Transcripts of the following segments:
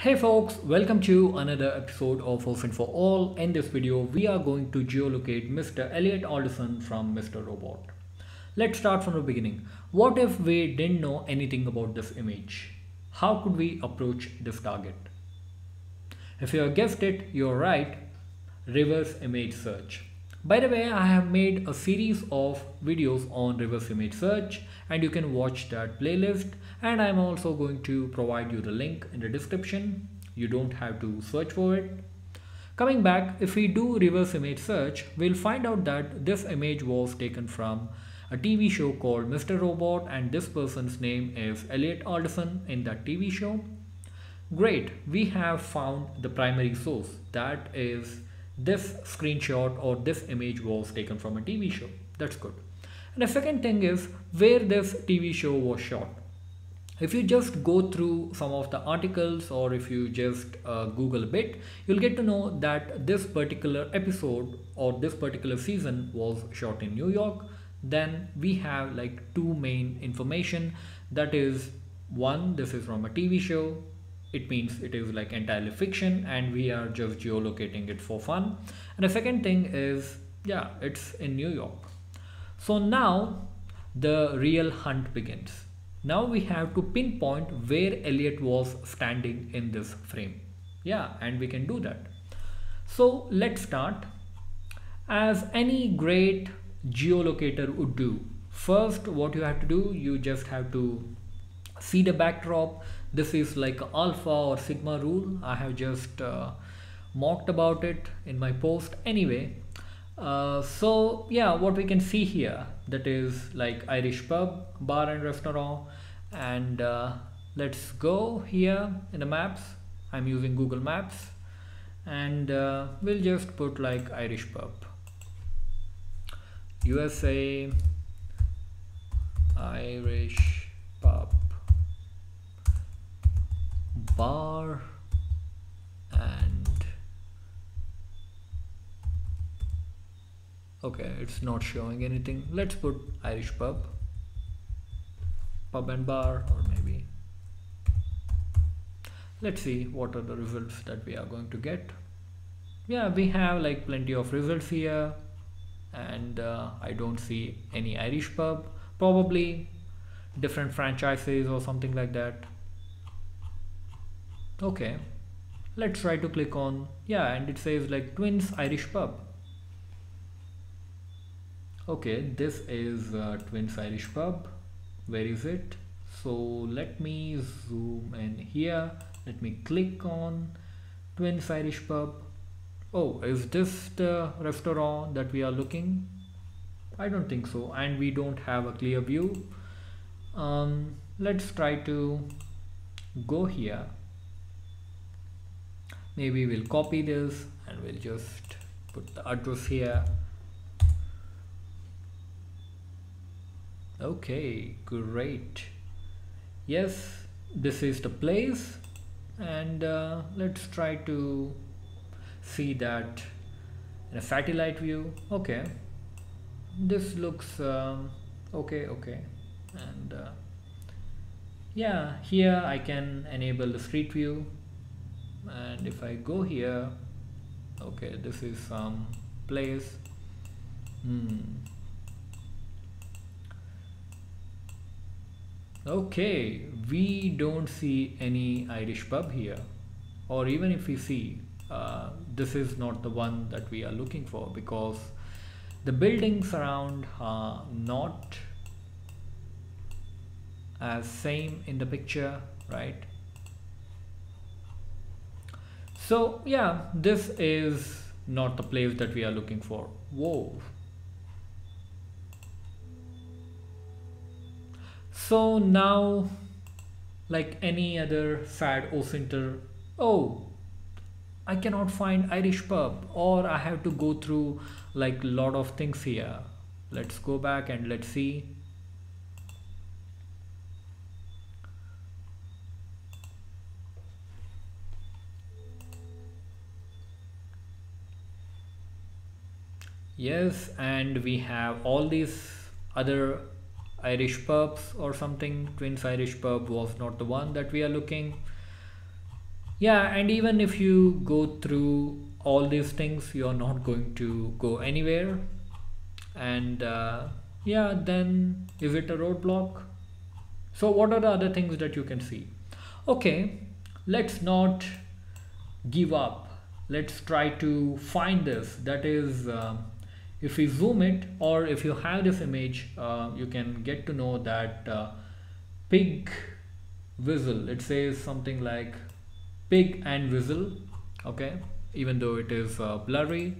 Hey folks, welcome to another episode of OSINT for All. In this video, we are going to geolocate Mr. Elliot Alderson from Mr. Robot. Let's start from the beginning. What if we didn't know anything about this image? How could we approach this target? If you have guessed it, you're right. Reverse image search. By the way, I have made a series of videos on reverse image search and you can watch that playlist and I'm also going to provide you the link in the description. You don't have to search for it. Coming back, if we do reverse image search, we'll find out that this image was taken from a TV show called Mr. Robot and this person's name is Elliot Alderson in that TV show. Great, we have found the primary source that is this screenshot or this image was taken from a TV show. That's good. And the second thing is where this TV show was shot. If you just go through some of the articles or if you just uh, Google a bit, you'll get to know that this particular episode or this particular season was shot in New York. Then we have like two main information that is one, this is from a TV show it means it is like entirely fiction and we are just geolocating it for fun. And the second thing is yeah it's in new york. So now the real hunt begins. Now we have to pinpoint where elliot was standing in this frame. Yeah and we can do that. So let's start. As any great geolocator would do first what you have to do you just have to see the backdrop this is like alpha or sigma rule. I have just uh, mocked about it in my post. Anyway uh, so yeah what we can see here that is like Irish pub bar and restaurant. And uh, let's go here in the maps. I'm using Google Maps. And uh, we'll just put like Irish pub. USA Irish pub bar and okay it's not showing anything. Let's put Irish pub pub and bar or maybe let's see what are the results that we are going to get. Yeah we have like plenty of results here and uh, I don't see any Irish pub. Probably different franchises or something like that okay let's try to click on yeah and it says like twins irish pub. Okay this is uh, twins irish pub. Where is it? So let me zoom in here. Let me click on twins irish pub. Oh is this the restaurant that we are looking? I don't think so and we don't have a clear view. Um, let's try to go here maybe we'll copy this and we'll just put the address here. Okay great. Yes this is the place and uh, let's try to see that in a satellite view. Okay. This looks um, okay okay. And uh, yeah here I can enable the street view and if I go here okay this is some place. Hmm. okay we don't see any Irish pub here. Or even if we see uh, this is not the one that we are looking for because the buildings around are not as same in the picture right so yeah, this is not the place that we are looking for. Whoa. So now, like any other sad OSINTer, oh, I cannot find Irish pub or I have to go through like a lot of things here. Let's go back and let's see. Yes and we have all these other Irish pubs or something. Twins Irish pub was not the one that we are looking. Yeah and even if you go through all these things you're not going to go anywhere. And uh, yeah then is it a roadblock? So what are the other things that you can see? Okay let's not give up. Let's try to find this. That is uh, if we zoom it or if you have this image uh, you can get to know that uh, pig whistle. It says something like pig and whistle okay? Even though it is uh, blurry.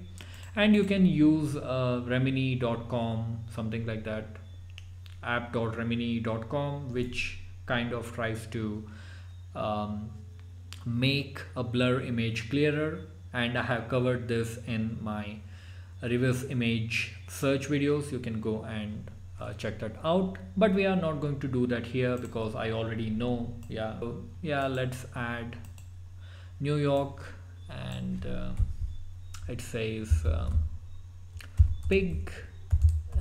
And you can use uh, remini.com something like that. app.remini.com which kind of tries to um, make a blur image clearer. And I have covered this in my reverse image search videos. You can go and uh, check that out. But we are not going to do that here because I already know. Yeah. So, yeah let's add New York and uh, it says um, pig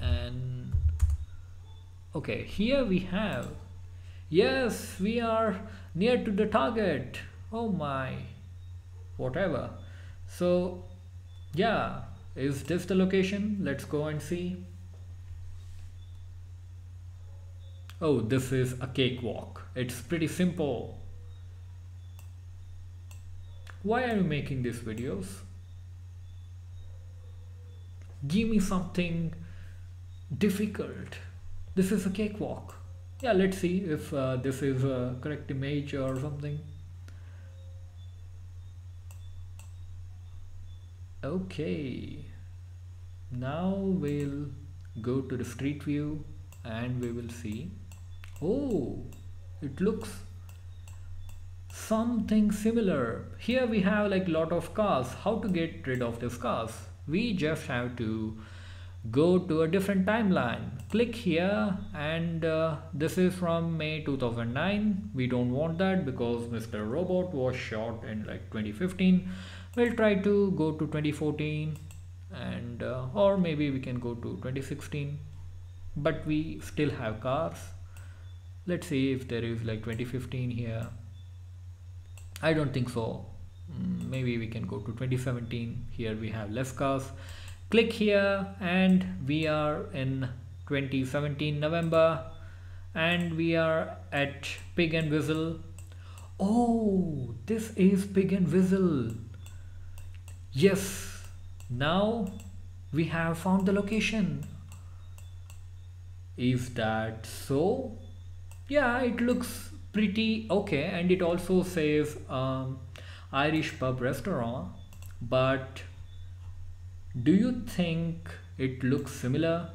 and okay here we have yes we are near to the target. Oh my whatever. So yeah is this the location? Let's go and see. Oh this is a cakewalk. It's pretty simple. Why are you making these videos? Give me something difficult. This is a cakewalk. Yeah let's see if uh, this is a correct image or something okay. Now we'll go to the street view and we will see. Oh it looks something similar. Here we have like lot of cars. How to get rid of these cars? We just have to go to a different timeline. Click here and uh, this is from May 2009 we don't want that because Mr. Robot was shot in like 2015 we'll try to go to 2014 and uh, or maybe we can go to 2016 but we still have cars. Let's see if there is like 2015 here. I don't think so. Mm, maybe we can go to 2017 here we have less cars. Click here and we are in 2017 November and we are at Pig and Whistle. Oh this is Pig and Whistle yes now we have found the location. Is that so yeah it looks pretty okay and it also says um, Irish pub restaurant but do you think it looks similar?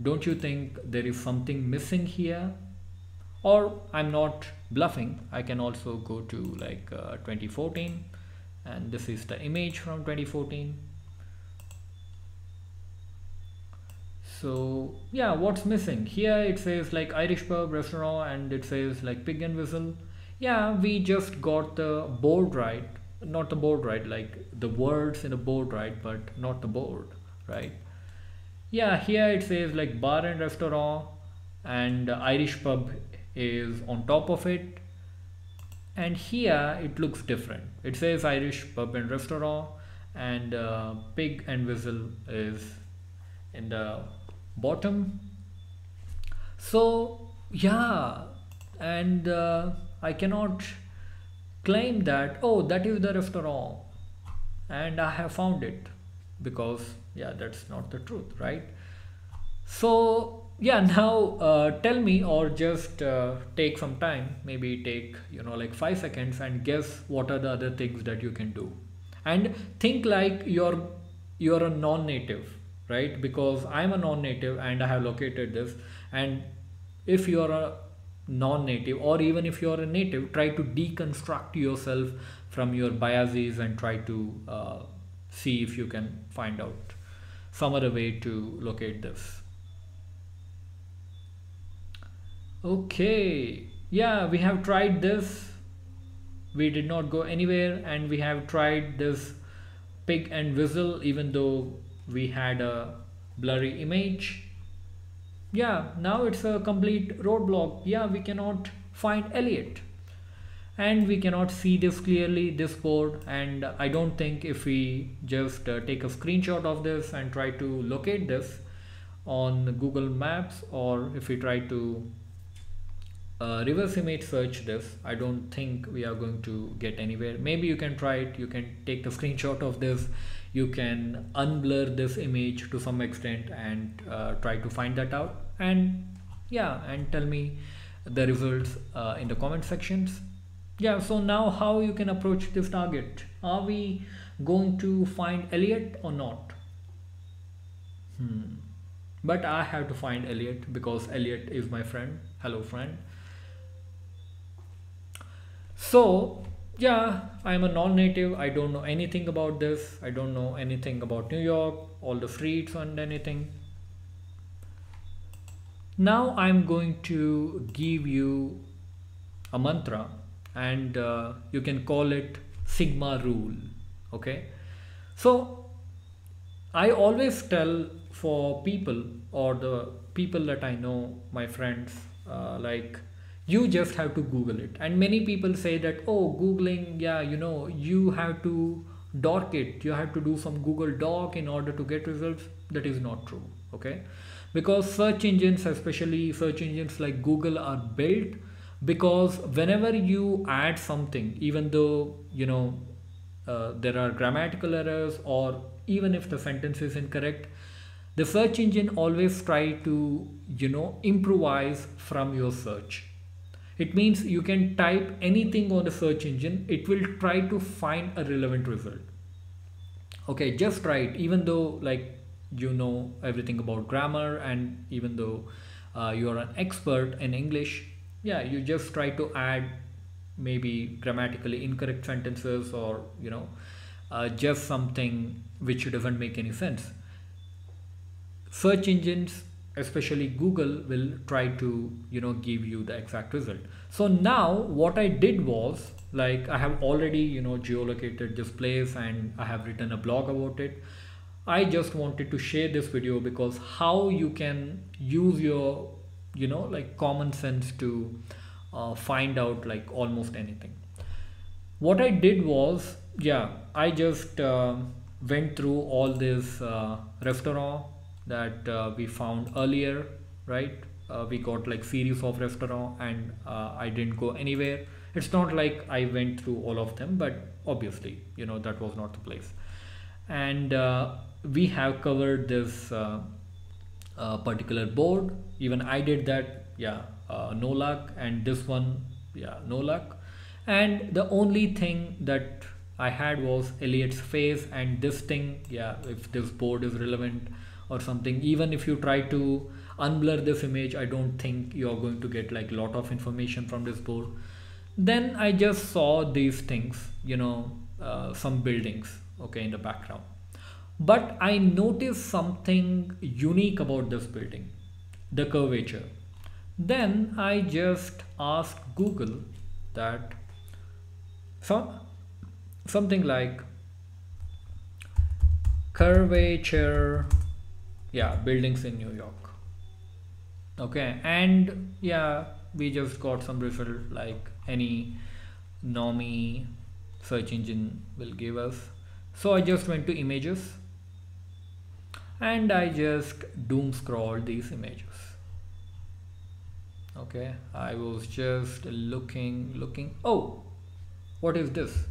Don't you think there is something missing here? Or I'm not bluffing I can also go to like uh, 2014 and this is the image from 2014 so yeah what's missing? Here it says like Irish pub restaurant and it says like pig and whistle. Yeah we just got the board right. Not the board right like the words in a board right but not the board right? Yeah here it says like bar and restaurant and irish pub is on top of it and here it looks different. It says irish pub and restaurant and uh, pig and whistle is in the bottom. So yeah and uh, i cannot claim that oh that is the restaurant and I have found it because yeah that's not the truth right? So yeah now uh, tell me or just uh, take some time. Maybe take you know like five seconds and guess what are the other things that you can do. And think like you're you're a non-native right? Because I'm a non-native and I have located this. And if you're a non-native or even if you're a native try to deconstruct yourself from your biases and try to uh, see if you can find out some other way to locate this okay. Yeah we have tried this. We did not go anywhere and we have tried this pig and whistle even though we had a blurry image. Yeah now it's a complete roadblock. Yeah we cannot find Elliot. And we cannot see this clearly this board and I don't think if we just uh, take a screenshot of this and try to locate this on Google Maps or if we try to uh, reverse image search this I don't think we are going to get anywhere. Maybe you can try it. You can take the screenshot of this. You can unblur this image to some extent and uh, try to find that out. And yeah and tell me the results uh, in the comment sections. Yeah so now how you can approach this target? Are we going to find Elliot or not? Hmm. But I have to find Elliot because Elliot is my friend. Hello friend so yeah I'm a non-native. I don't know anything about this. I don't know anything about New York all the streets and anything. Now I'm going to give you a mantra and uh, you can call it sigma rule okay? So I always tell for people or the people that I know my friends uh, like you just have to google it. And many people say that oh googling yeah you know you have to dork it. You have to do some google dork in order to get results. That is not true okay? Because search engines especially search engines like google are built because whenever you add something even though you know uh, there are grammatical errors or even if the sentence is incorrect the search engine always try to you know improvise from your search it means you can type anything on the search engine, it will try to find a relevant result. Okay, just try even though like you know everything about grammar and even though uh, you are an expert in English, yeah, you just try to add maybe grammatically incorrect sentences or you know uh, just something which doesn't make any sense. Search engines especially Google will try to you know give you the exact result. So now what I did was like I have already you know geolocated this place and I have written a blog about it. I just wanted to share this video because how you can use your you know like common sense to uh, find out like almost anything. What I did was yeah I just uh, went through all this uh, restaurant that uh, we found earlier right? Uh, we got like series of restaurant and uh, I didn't go anywhere. It's not like I went through all of them but obviously you know that was not the place. And uh, we have covered this uh, uh, particular board. Even I did that yeah no luck and this one yeah no luck. And the only thing that I had was Elliot's face and this thing yeah if this board is relevant or something. Even if you try to unblur this image I don't think you're going to get like a lot of information from this board. Then I just saw these things you know uh, some buildings okay in the background. But I noticed something unique about this building the curvature. Then I just asked Google that so something like curvature yeah buildings in New York. Okay and yeah we just got some result like any normie search engine will give us. So I just went to images and I just doom scrolled these images. Okay I was just looking looking. Oh what is this?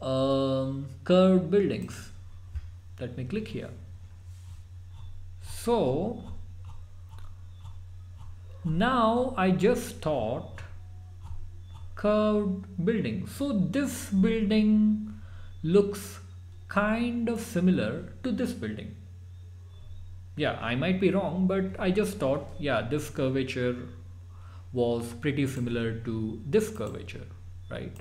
Um, curved buildings. Let me click here so now I just thought curved building. So this building looks kind of similar to this building. Yeah, I might be wrong, but I just thought, yeah, this curvature was pretty similar to this curvature, right?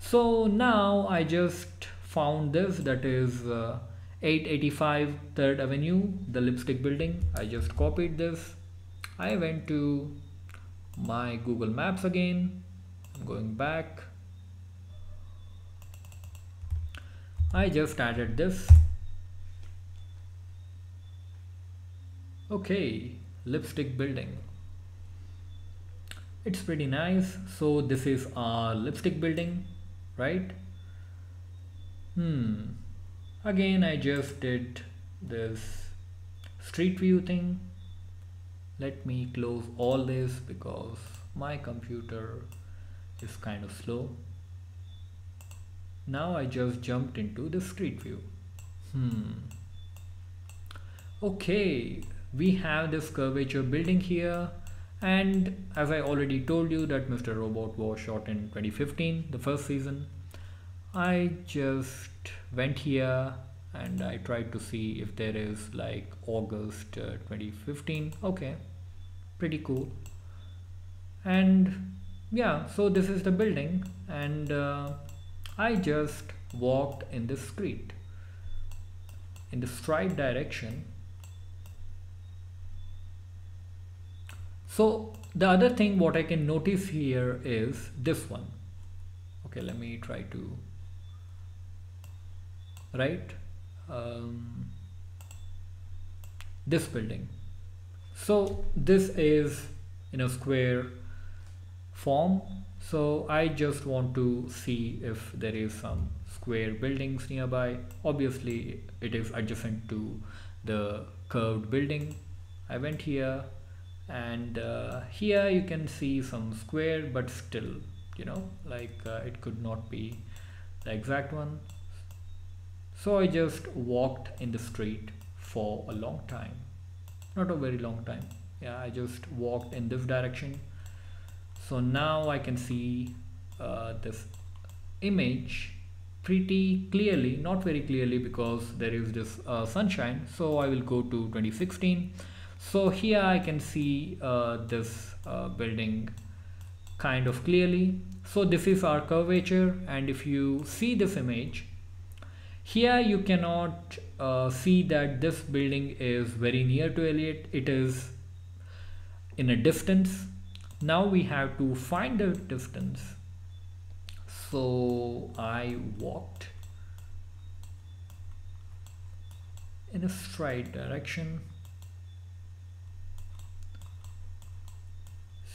So now I just found this that is uh, 885 3rd Avenue, the lipstick building. I just copied this. I went to my Google Maps again. I'm going back. I just added this. Okay, lipstick building. it's pretty nice so this is our lipstick building right hmm again I just did this street view thing. Let me close all this because my computer is kind of slow. Now I just jumped into the street view. Hmm. Okay we have this curvature building here. And as I already told you that Mr. Robot was shot in 2015 the first season. I just went here and I tried to see if there is like August uh, 2015 okay pretty cool. And yeah so this is the building and uh, I just walked in the street. In the straight direction. So the other thing what I can notice here is this one. Okay, let me try to right um, this building. So this is in a square form. So I just want to see if there is some square buildings nearby. Obviously it is adjacent to the curved building. I went here and uh, here you can see some square but still you know like uh, it could not be the exact one so I just walked in the street for a long time. Not a very long time. Yeah I just walked in this direction. So now I can see uh, this image pretty clearly not very clearly because there is this uh, sunshine. So I will go to 2016 so here I can see uh, this uh, building kind of clearly. So this is our curvature and if you see this image here you cannot uh, see that this building is very near to Elliot it is in a distance. Now we have to find the distance. So I walked in a straight direction.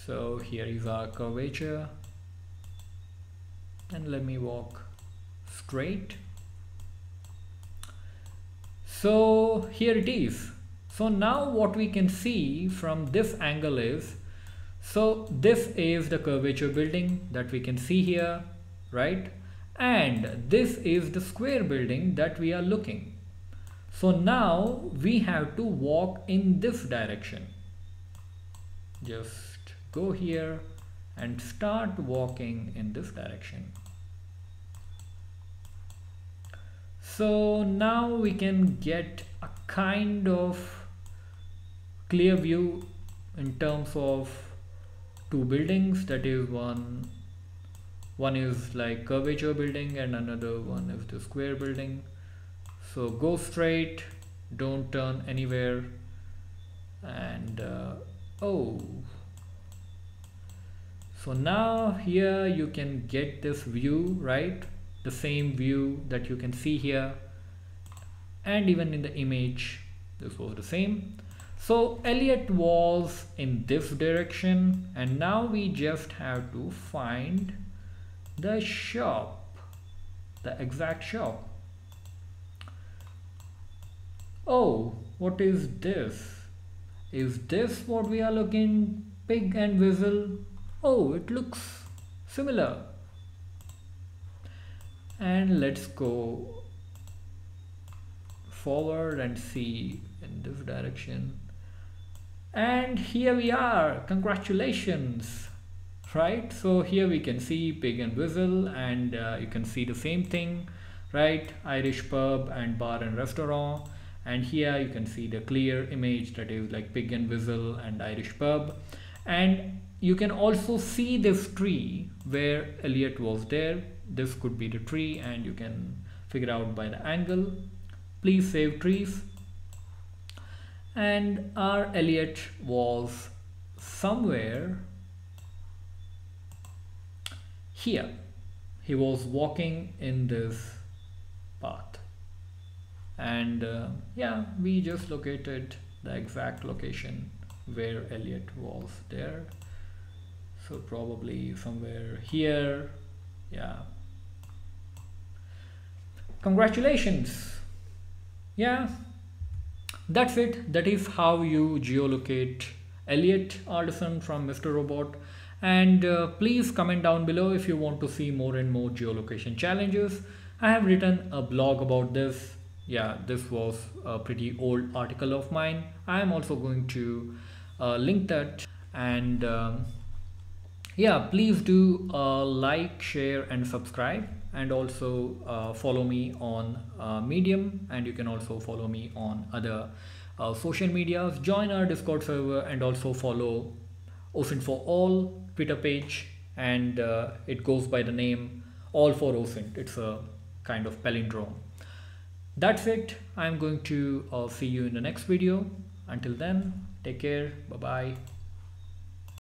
So here is our curvature. And let me walk straight so here it is. So now what we can see from this angle is so this is the curvature building that we can see here right? And this is the square building that we are looking. So now we have to walk in this direction. Just go here and start walking in this direction so now we can get a kind of clear view in terms of two buildings. That is one one is like curvature building and another one is the square building. So go straight don't turn anywhere. And uh, oh. So now here you can get this view right the same view that you can see here and even in the image this was the same. So Elliot was in this direction and now we just have to find the shop the exact shop. Oh what is this? Is this what we are looking pig and whistle? Oh it looks similar and let's go forward and see in this direction. And here we are. Congratulations. Right? So here we can see pig and whistle and uh, you can see the same thing. Right? Irish pub and bar and restaurant. And here you can see the clear image that is like pig and whistle and irish pub. And you can also see this tree where Elliot was there. This could be the tree and you can figure out by the angle. Please save trees. And our Elliot was somewhere here. He was walking in this path. And uh, yeah we just located the exact location where Elliot was there so probably somewhere here. Yeah. Congratulations. Yeah. That's it. That is how you geolocate Elliot Alderson from Mr. Robot. And uh, please comment down below if you want to see more and more geolocation challenges. I have written a blog about this. Yeah this was a pretty old article of mine. I am also going to uh, link that. And um, yeah please do uh, like share and subscribe. And also uh, follow me on uh, medium. And you can also follow me on other uh, social medias. Join our discord server and also follow OSINT for all twitter page. And uh, it goes by the name all for OSINT it's a kind of palindrome. That's it. I'm going to uh, see you in the next video. Until then take care. Bye bye